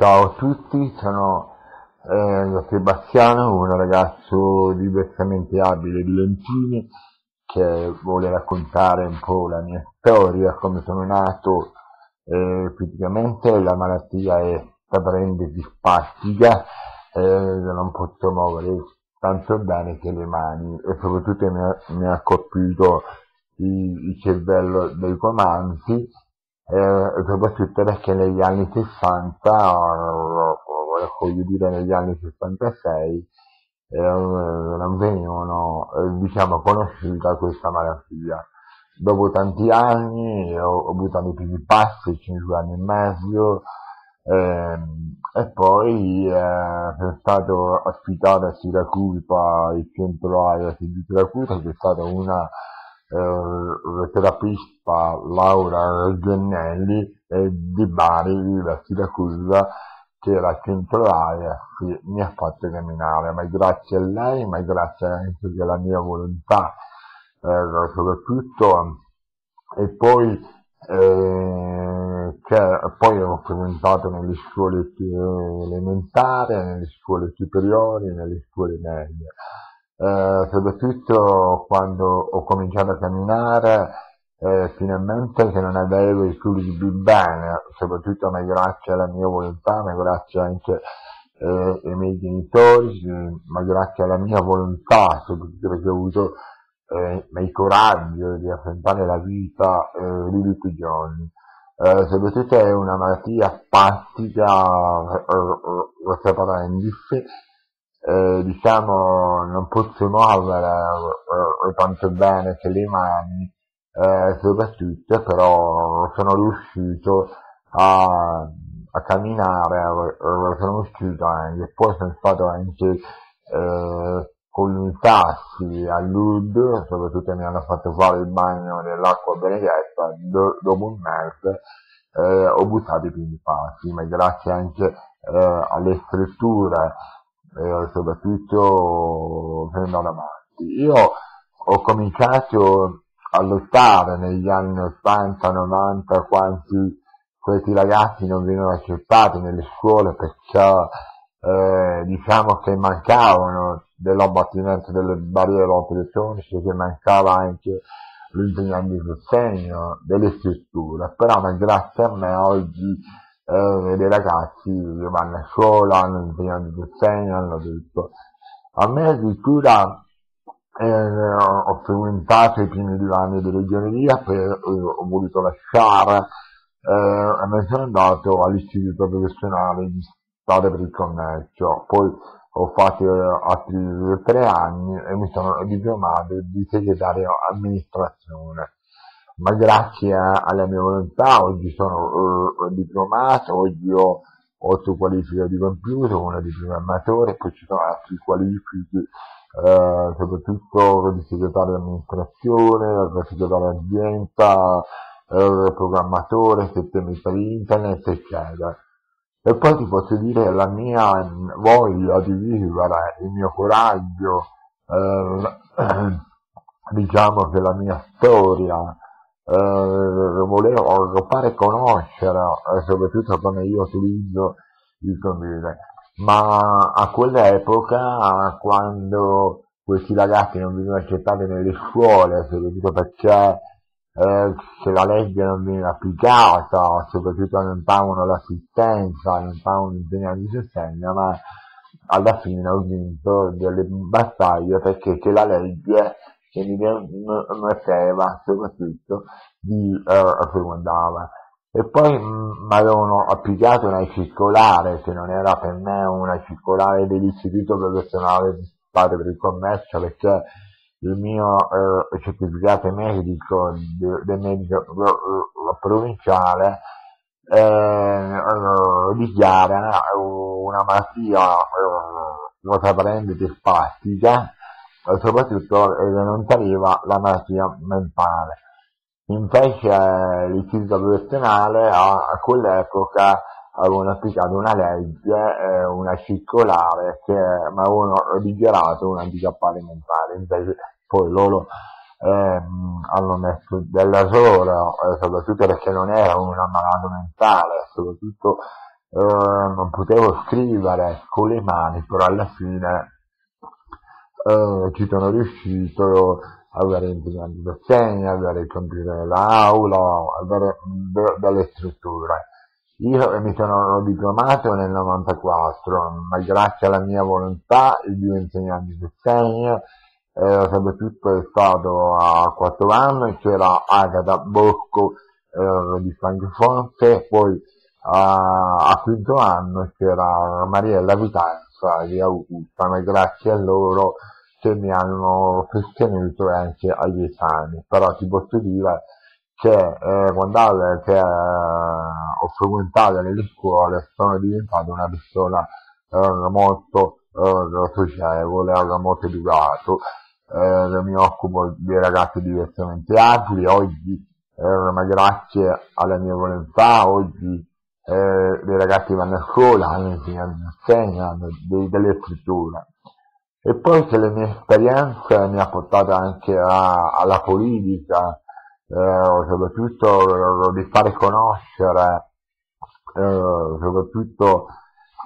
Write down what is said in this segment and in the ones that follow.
Ciao a tutti, sono eh, Sebastiano, un ragazzo diversamente abile di Lentini che vuole raccontare un po' la mia storia, come sono nato. Eh, praticamente la malattia è parentesi spastica, eh, non posso muovere tanto bene che le mani e soprattutto mi ha, mi ha colpito il, il cervello dei comanzi eh, soprattutto perché negli anni 60, voglio dire negli anni 66, eh, non venivano, eh, diciamo, conosciuta questa malattia. Dopo tanti anni ho, ho avuto i primi passi, 5 anni e mezzo, ehm, e poi eh, sono stato ospitato a Siracusa, il centro AIA di Siracusa, che è stata una eh, terapista Laura Gennelli e di Bari, la Siracusa, che era aria, che mi ha fatto camminare, ma grazie a lei, ma grazie anche alla mia volontà, eh, soprattutto, e poi, eh, che, poi ho frequentato nelle scuole elementari, nelle scuole superiori, nelle scuole medie eh, soprattutto quando ho cominciato a camminare, eh, finalmente che non avevo i piedi più bene, soprattutto ma grazie alla mia volontà, ma grazie anche eh, ai miei genitori, ma grazie alla mia volontà, soprattutto perché ho avuto eh, il coraggio di affrontare la vita eh, di tutti i giorni. Eh, soprattutto è una malattia spastica, eh, eh, eh, separata in differenti eh, diciamo non posso muovere eh, tanto bene che le mani eh, soprattutto però sono riuscito a, a camminare eh, sono uscito anche poi sono stato anche eh, con i tassi a Lud soprattutto mi hanno fatto fare il bagno nell'acqua benedetta do, dopo un mese eh, ho buttato i primi passi ma grazie anche eh, alle strutture e soprattutto andare avanti. Io ho cominciato a lottare negli anni 80-90 quando questi ragazzi non venivano accettati nelle scuole perché eh, diciamo che mancavano dell'abbattimento delle barriere operazioniche, che mancava anche l'insegnante di sostegno delle strutture, però grazie a me oggi eh, dei ragazzi che vanno a scuola, hanno insegnato di sostegno, hanno tutto. A me addirittura eh, ho frequentato i primi due anni di ragioneria, poi eh, ho voluto lasciare eh, e ne sono andato all'istituto professionale di Stato per il commercio, poi ho fatto eh, altri tre anni e mi sono diplomato di segretario amministrazione ma grazie alla mia volontà oggi sono uh, diplomato, oggi ho otto qualifiche di computer, una di programmatore, poi ci sono altri qualifiche, eh, soprattutto di segretario di amministrazione, di segretario di ambiente, eh, programmatore, sistemi per internet, eccetera. E poi ti posso dire la mia voglia di vivere, il mio coraggio, eh, diciamo che la mia storia, eh, volevo fare conoscere, eh, soprattutto come io utilizzo il computer, ma a quell'epoca, quando questi ragazzi non venivano accettati nelle scuole, soprattutto perché eh, se la legge non viene applicata, soprattutto non pagano l'assistenza, non pagano l'insegnante di sostegno, ma alla fine ho vinto delle battaglie perché c'è la legge che mi metteva soprattutto di eh, frequentava. E poi mi avevano applicato una circolare, che non era per me una circolare dell'istituto professionale di Stato per il commercio, perché il mio eh, certificato medico del de medico eh, provinciale eh, dichiara una malattia eh, cosa parentesi spastica soprattutto eh, non la malattia mentale. Invece eh, l'istituto professionale a, a quell'epoca avevano applicato una legge, eh, una circolare che mi avevano dichiarato un handicappato mentale, invece poi loro ehm, hanno messo dell'errore, eh, soprattutto perché non era una malato mentale, soprattutto eh, non potevo scrivere con le mani, però alla fine ci sono riuscito avere insegnanti da segno, avere il computer nell'aula, avere de- delle strutture. Io mi sono diplomato nel 94, ma grazie alla mia volontà i due insegnanti di segno, eh, soprattutto è stato a quattro anni, c'era Agata Bocco eh, di Francofonte, poi a, a quinto anno c'era Mariella Vitanza di Augusta, ma grazie a loro che mi hanno sostenuto anche agli esami, però ti posso dire che eh, guardate che eh, ho frequentato nelle scuole sono diventato una persona eh, molto eh, socievole, molto educato, eh, mi occupo di ragazzi diversamente abili, oggi eh, ma grazie alla mia volontà oggi eh, dei ragazzi vanno a scuola, hanno insegnato, insegnano delle strutture. E poi che le mie esperienze mi ha portato anche a, alla politica, eh, soprattutto di fare conoscere, eh, soprattutto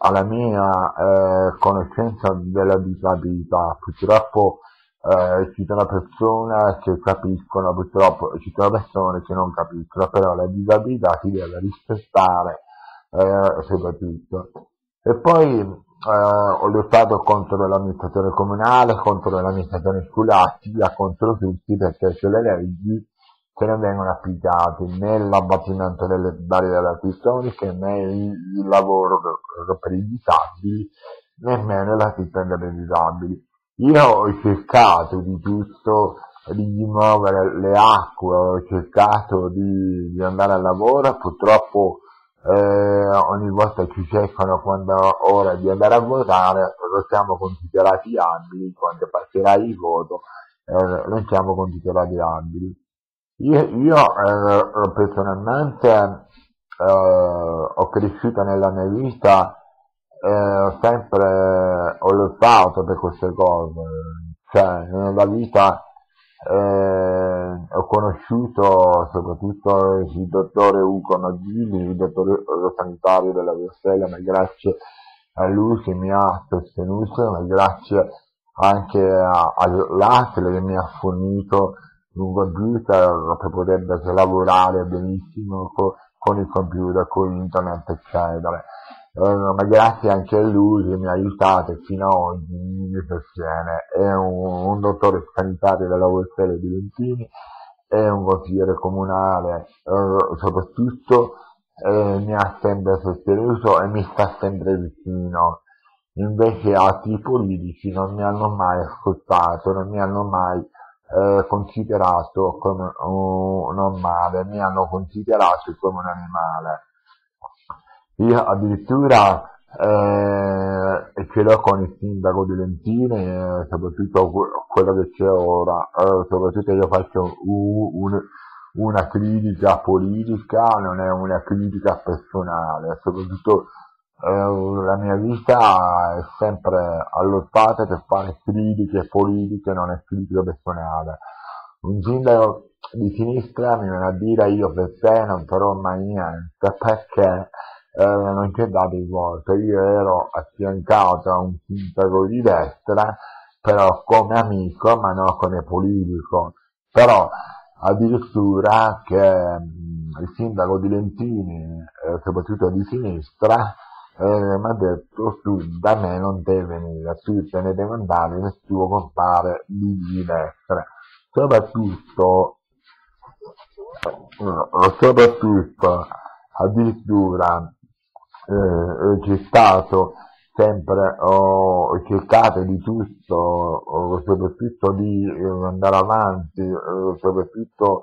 alla mia eh, conoscenza della disabilità. Purtroppo eh, ci sono persone che capiscono, purtroppo ci sono persone che non capiscono, però la disabilità si deve rispettare eh, soprattutto. E poi eh, ho lottato contro l'amministrazione comunale, contro l'amministrazione scolastica, contro tutti perché c'è le leggi che non vengono applicate né l'abbattimento delle barriere architettoniche né il lavoro per, i disabili, nemmeno l'assistenza per i disabili. Io ho cercato di tutto, di muovere le acque, ho cercato di, di andare al lavoro, purtroppo eh, ogni volta ci cercano quando è ora di andare a votare, non siamo considerati abili, quando passerà il voto eh, non siamo considerati abili. Io, io eh, personalmente eh, ho cresciuto nella mia vita, eh, sempre ho lottato per queste cose, cioè nella vita eh, ho conosciuto soprattutto il dottore Ugo Nagini, il dottore sanitario della Versailles, ma grazie a lui che mi ha sostenuto, ma grazie anche all'ASL che mi ha fornito un computer per poter lavorare benissimo con, con il computer, con internet, eccetera eh, ma grazie anche a lui che mi ha aiutato fino ad oggi mi sostiene. È un, un dottore sanitario della USL di Lentini, è un consigliere comunale, eh, soprattutto eh, mi ha sempre sostenuto e mi sta sempre vicino. Invece altri politici non mi hanno mai ascoltato, non mi hanno mai eh, considerato come un normale, mi hanno considerato come un animale io addirittura eh, ce l'ho con il sindaco di Lentini, eh, soprattutto quello che c'è ora, eh, soprattutto io faccio un, un, una critica politica, non è una critica personale, soprattutto eh, la mia vita è sempre allottata per fare critiche politiche, non è critica personale. Un sindaco di sinistra mi viene a dire io per te non farò mai niente, perché eh, non c'è dato il voto, io ero affiancato a un sindaco di destra, però come amico, ma non come politico, però addirittura che mh, il sindaco di Lentini, eh, soprattutto di sinistra, eh, mi ha detto tu da me non devi venire, tu te ne devi andare nel tuo compare di destra. Soprattutto, eh, soprattutto addirittura eh, c'è stato sempre ho cercato di tutto, soprattutto di eh, andare avanti, eh, soprattutto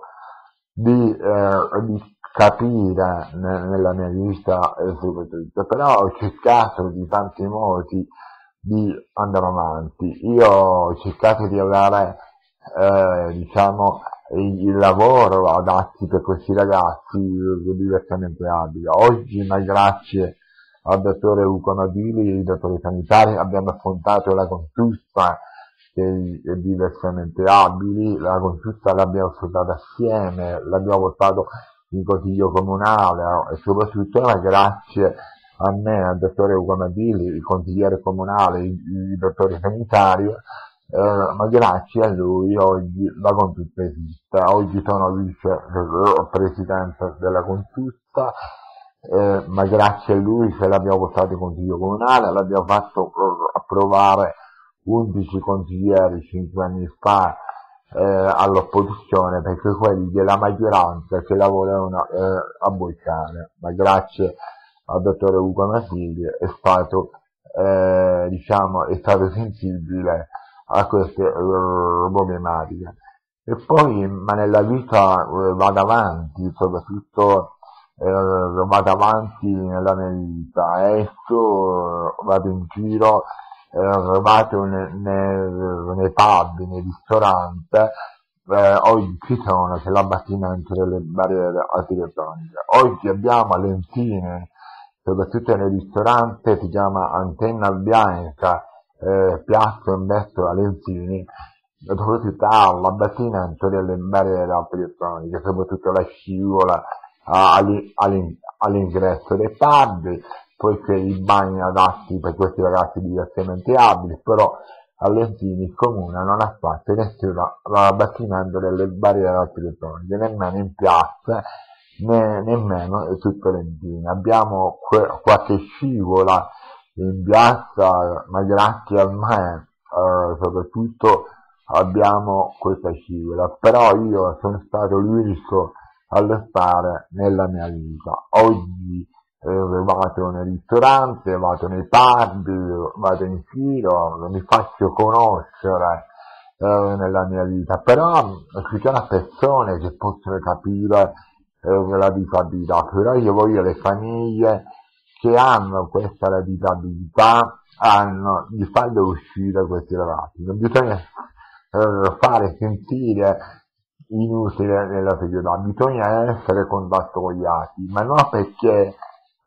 di, eh, di capire ne, nella mia vita e soprattutto, però ho cercato di tanti modi di andare avanti. Io ho cercato di avere, eh, diciamo, il lavoro adatti per questi ragazzi diversamente abili. Oggi, ma grazie al dottore Ugo Nobili e ai dottori sanitari abbiamo affrontato la consulta dei diversamente abili, la consulta l'abbiamo affrontata assieme, l'abbiamo portato in consiglio comunale e soprattutto grazie a me, al dottore Ugo Mabilli, il consigliere comunale, il, il dottore sanitario, eh, ma grazie a lui oggi la Consulta esiste. Oggi sono vicepresidente della Consulta, eh, ma grazie a lui se l'abbiamo portato in consiglio comunale, l'abbiamo fatto approvare 11 consiglieri 5 anni fa eh, all'opposizione perché quelli della maggioranza ce la volevano eh, abboccare, ma grazie al dottore Ugo Masilli è stato, eh, diciamo, è stato sensibile a queste uh, problematiche. E poi, ma nella vita uh, vado avanti, soprattutto uh, vado avanti nella mia vita, esco, vado in giro, vado ne, ne, nei pub, nei ristoranti, eh, oggi sono, c'è l'abbattimento delle barriere architettoniche. Oggi abbiamo lentine, soprattutto nei ristoranti, si chiama antenna bianca, eh, Piazza Umberto Valentini, soprattutto all'abbattimento delle barriere architettoniche, soprattutto la scivola all'ingresso dei pub, poiché i bagni adatti per questi ragazzi diversamente abili, però a Lentini il comune non ha fatto nessuno l'abbattimento delle barriere architettoniche, nemmeno in piazza, né, nemmeno tutto Lentini. Abbiamo que- qualche scivola in piazza, ma grazie a me eh, soprattutto abbiamo questa scivola, però io sono stato l'unico a stare nella mia vita. Oggi eh, vado nei ristoranti, vado nei pub, vado in giro, mi faccio conoscere eh, nella mia vita, però ci sono persone che possono capire eh, la disabilità, però io voglio le famiglie che hanno questa disabilità hanno di farle uscire questi ragazzi, non bisogna eh, fare sentire inutile nella società, bisogna essere in contatto con gli altri, ma non perché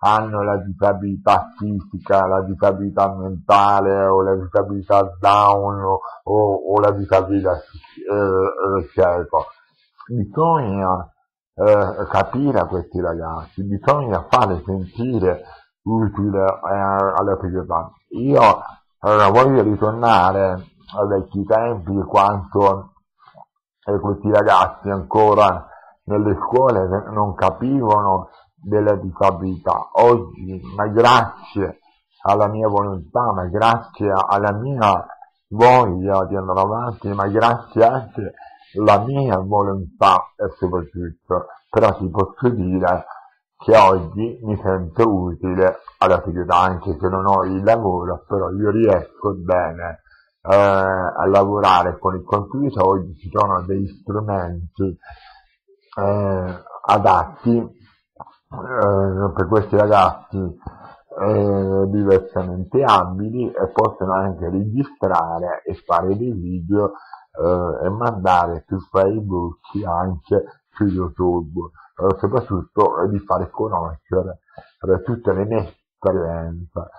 hanno la disabilità fisica, la disabilità mentale o la disabilità down o, o la disabilità eh, cieco. Bisogna eh, capire questi ragazzi, bisogna fare sentire utile eh, alla società. Io eh, voglio ritornare ai vecchi tempi quando eh, questi ragazzi ancora nelle scuole non capivano delle disabilità. Oggi, ma grazie alla mia volontà, ma grazie alla mia voglia di andare avanti, ma grazie anche alla mia volontà e soprattutto, però ti posso dire che oggi mi sento utile alla società, anche se non ho il lavoro, però io riesco bene eh, a lavorare con il computer, oggi ci sono degli strumenti eh, adatti eh, per questi ragazzi eh, diversamente abili e possono anche registrare e fare dei video eh, e mandare su Facebook anche su YouTube soprattutto di fare conoscere eh, tutte le mie esperienze.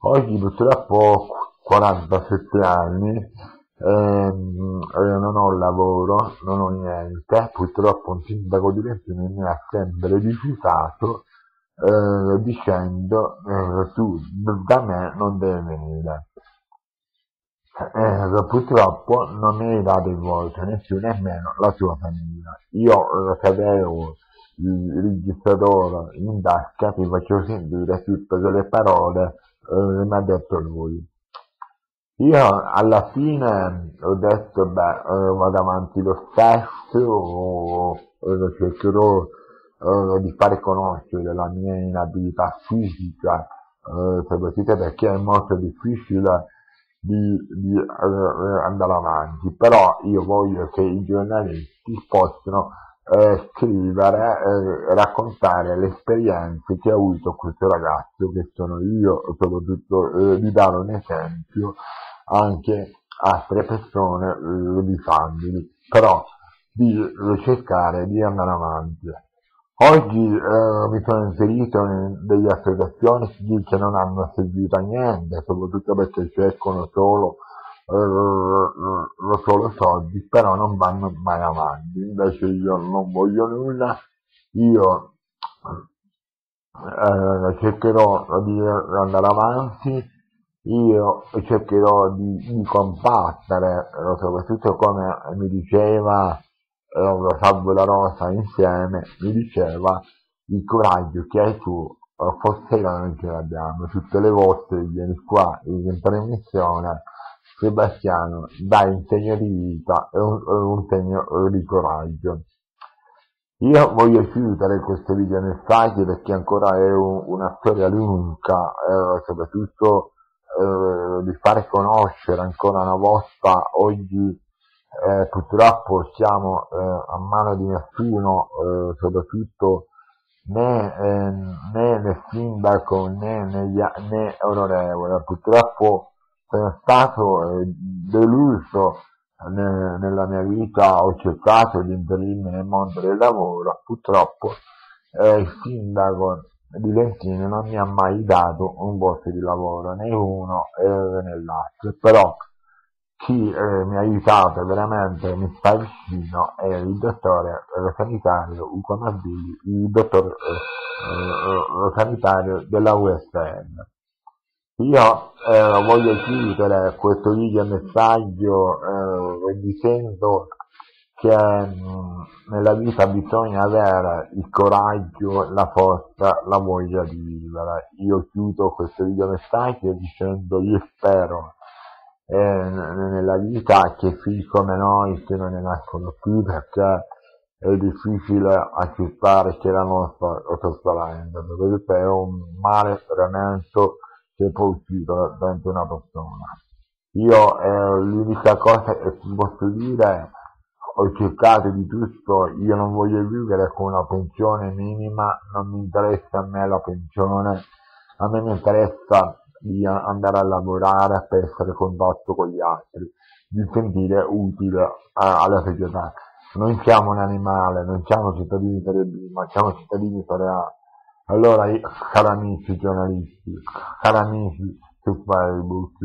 Oggi purtroppo 47 anni, ehm, non ho lavoro, non ho niente, purtroppo un sindaco di Lentini mi ha sempre rifiutato eh, dicendo eh, tu da me non devi venire. Eh, purtroppo non mi hai dato il voto nessuno, nemmeno la tua famiglia. Io eh, sapevo il registratore in tasca ti faccio sentire tutte quelle parole eh, mi ha detto lui. Io alla fine ho detto, beh, eh, vado avanti lo stesso, eh, cercherò eh, di fare conoscere la mia inabilità fisica, eh, soprattutto perché è molto difficile di, di eh, andare avanti, però io voglio che i giornalisti possano eh, scrivere, eh, raccontare le esperienze che ha avuto questo ragazzo, che sono io, soprattutto eh, di dare un esempio anche a altre persone eh, disabili, però di cercare di andare avanti. Oggi eh, mi sono inserito in delle associazioni che non hanno seguito a niente, soprattutto perché cercano solo eh, solo soldi, però non vanno mai avanti. Invece io non voglio nulla, io eh, cercherò di andare avanti, io cercherò di, di combattere, soprattutto come mi diceva eh, Salvo la Rosa insieme, mi diceva il coraggio che hai tu, eh, forse non ce l'abbiamo, tutte le volte vieni qua in trasmissione, Sebastiano dà un segno di vita e un, un segno di coraggio. Io voglio chiudere questo video messaggio perché ancora è un, una storia lunga, eh, soprattutto eh, di fare conoscere ancora una volta oggi eh, purtroppo siamo eh, a mano di nessuno, eh, soprattutto né, eh, né nel sindaco né, negli, né onorevole, purtroppo sono stato deluso nella mia vita ho cercato di inserirmi nel mondo del lavoro, purtroppo eh, il sindaco di Lentino non mi ha mai dato un posto di lavoro, né uno eh, né l'altro, però chi eh, mi ha aiutato veramente, mi sta vicino, è il dottore eh, sanitario Ugo Mardini, il dottor eh, eh, sanitario della USN. Io eh, voglio chiudere questo video messaggio eh, dicendo che mh, mm, nella vita bisogna avere il coraggio, la forza, la voglia di vivere. Io chiudo questo video messaggio dicendo io spero eh, nella vita che figli come noi se non ne nascono più perché è difficile accettare che la nostra sta spaventa, perché è un male veramente che può uscire dentro una persona. Io eh, l'unica cosa che ti posso dire, ho cercato di tutto, io non voglio vivere con una pensione minima, non mi interessa a me la pensione, a me mi interessa di andare a lavorare per essere in contatto con gli altri, di sentire utile a, alla società. Non siamo un animale, non siamo cittadini serie B, ma siamo cittadini serie A allora, cari amici giornalisti, cari amici su Facebook,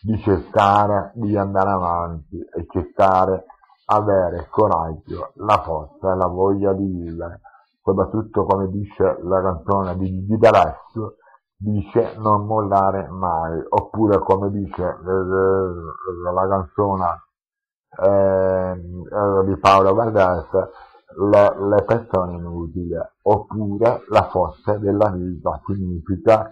di cercare di andare avanti e cercare avere il coraggio, la forza e la voglia di vivere. Soprattutto come dice la canzone di Gigi D'Alessio, dice non mollare mai, oppure come dice la canzone eh, di Paolo Valdese, le, le persone inutili, oppure la forza della vita significa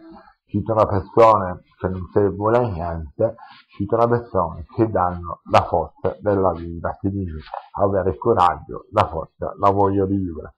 ci sono persone che non servono a niente, ci sono persone che danno la forza della vita, significa avere il coraggio, la forza, la voglia vivere.